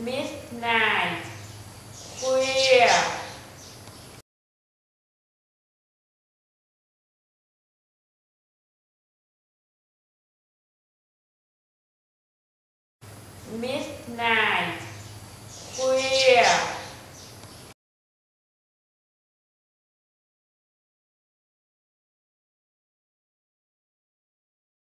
midnight. Queer midnight.